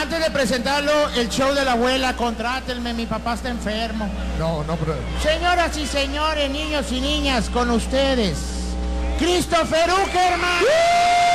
Antes de presentarlo, el show de la abuela, contrátenme, mi papá está enfermo. No, no, pero... Señoras y señores, niños y niñas, con ustedes, Christopher Uckerman. ¿Cómo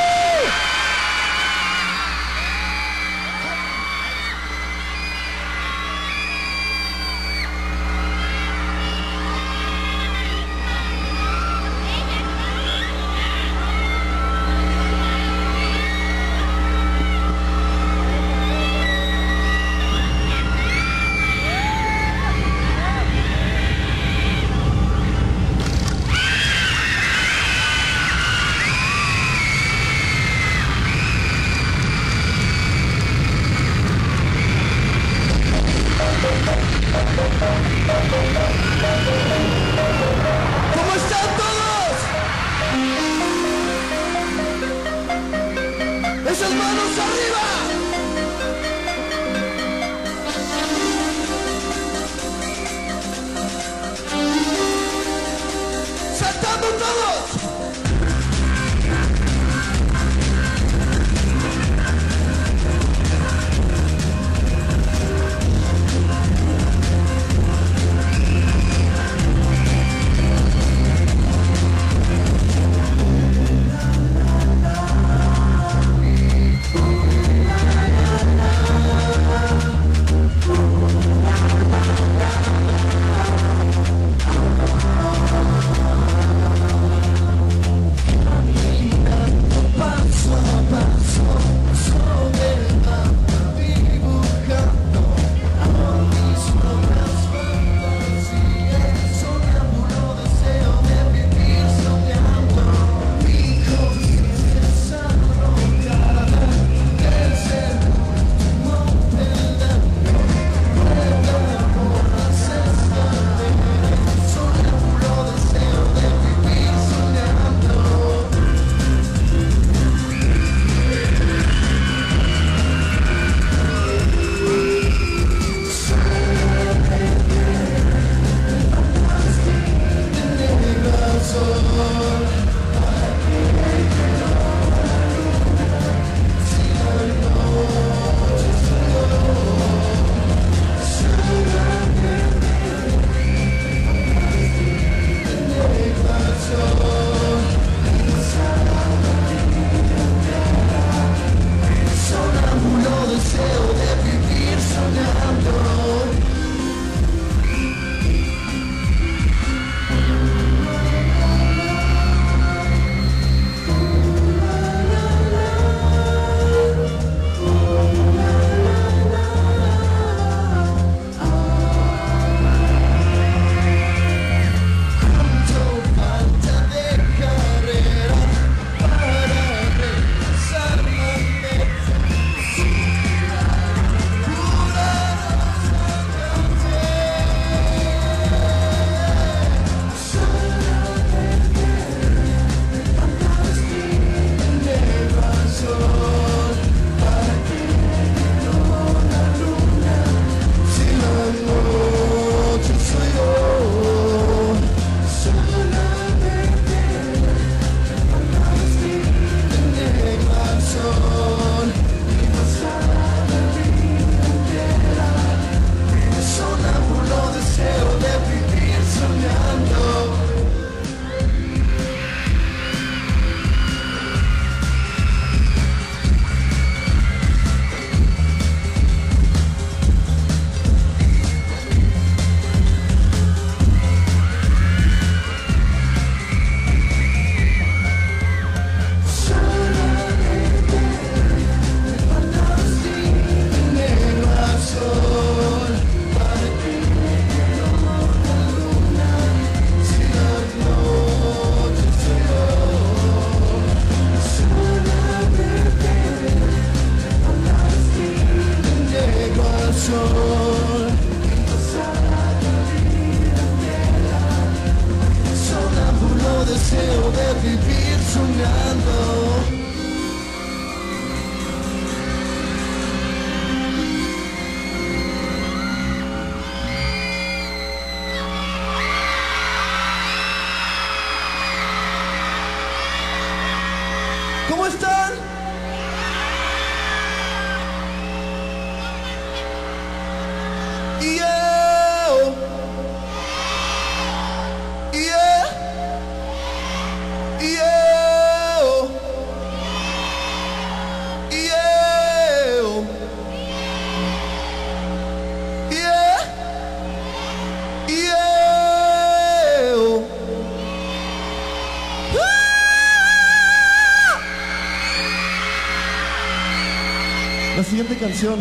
siguiente canción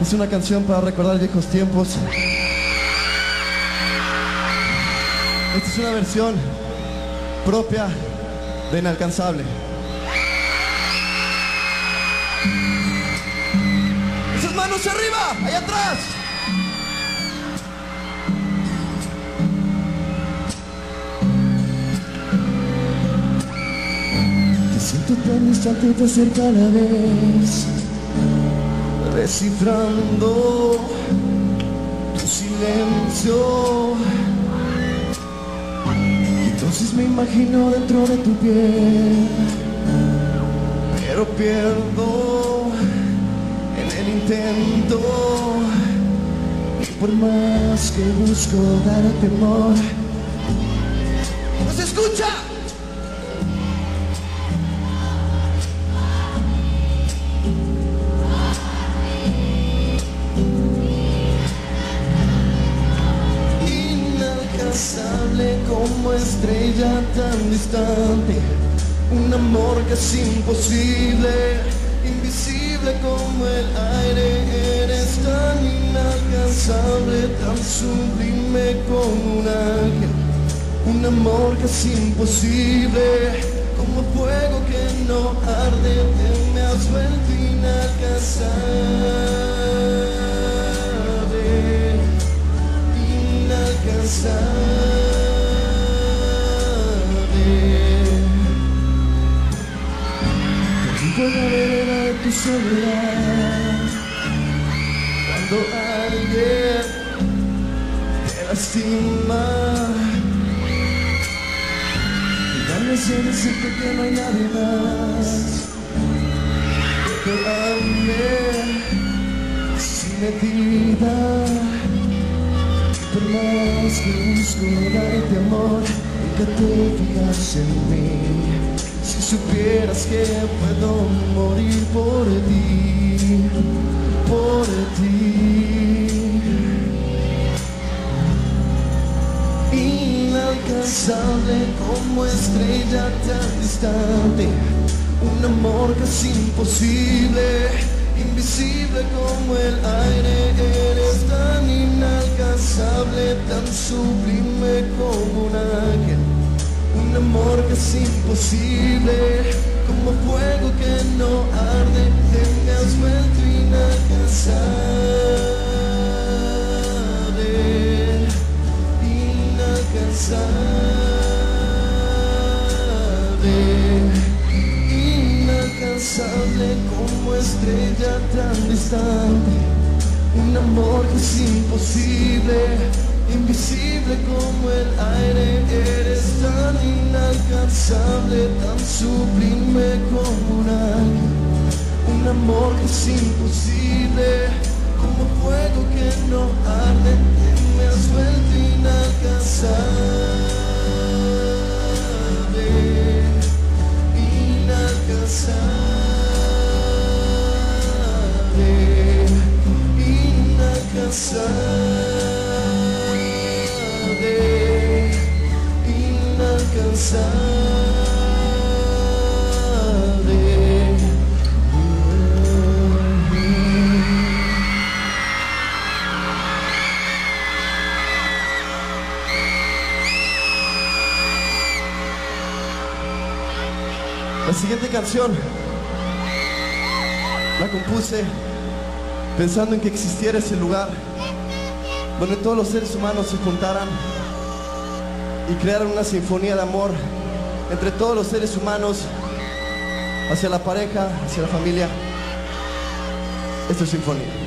es una canción para recordar viejos tiempos. Esta es una versión propia de Inalcanzable. Esas manos arriba, allá atrás. Te siento tan distante y tan cerca a la vez Descifrando tu silencio Entonces me imagino dentro de tu piel Pero pierdo en el intento Y por más que busco dar temor ¡No se escucha! Tan distante, un amor que es imposible, invisible como el aire, eres tan inalcanzable, tan sublime como un ángel, un amor que es imposible, en la vereda de tu soledad, cuando alguien te lastima, y ganas de decirte que no hay nadie más te ame sin medida. Por más que busco darte amor, nunca te fijas en mí. Supieras que puedo morir por ti, por ti. Inalcanzable como estrella tan distante, un amor es imposible invisible como el aire, eres tan inalcanzable, tan sublime como un ángel, un amor que es imposible, como fuego que no arde, te me has vuelto inalcanzable, inalcanzable, inalcanzable como estrella tan distante, un amor que es imposible, invisible como el aire, eres tan inalcanzable, tan sublime como un un amor que es imposible, como fuego que no arde, me has vuelto inalcanzable. Inalcanzable, La siguiente canción la compuse pensando en que existiera ese lugar donde todos los seres humanos se juntaran y crearan una sinfonía de amor entre todos los seres humanos hacia la pareja, hacia la familia. Esta es sinfonía.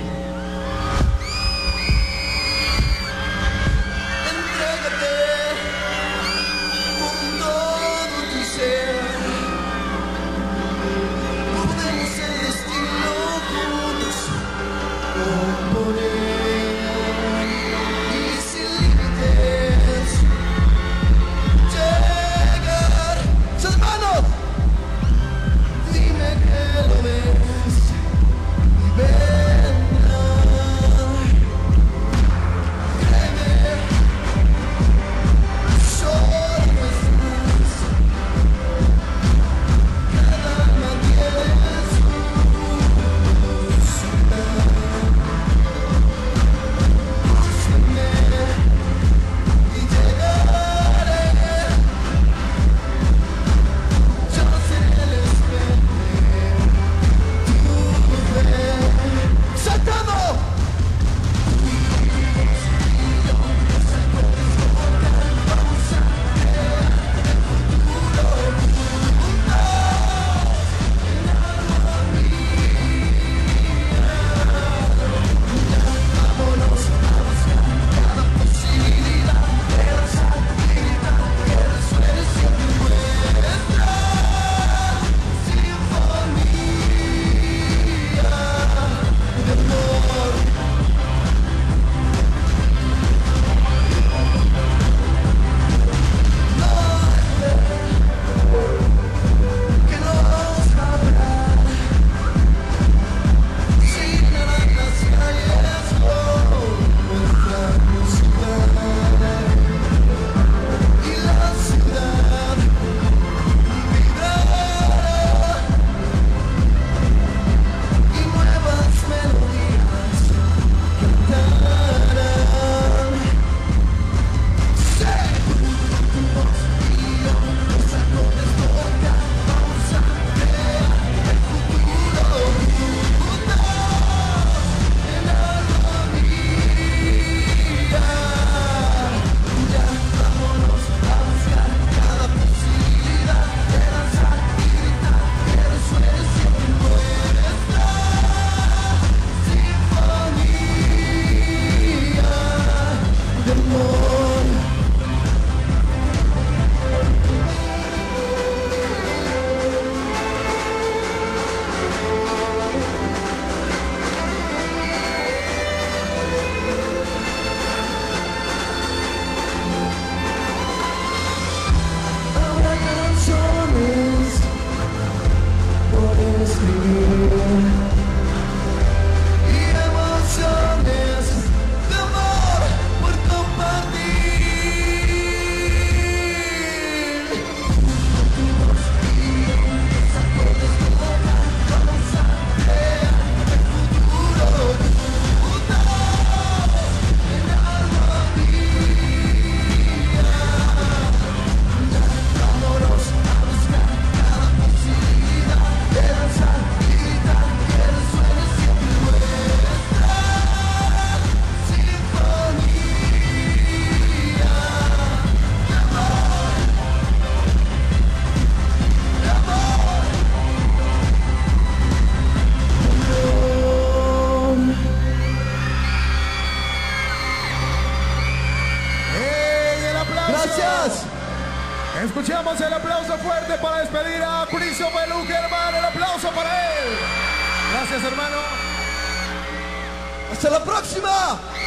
up.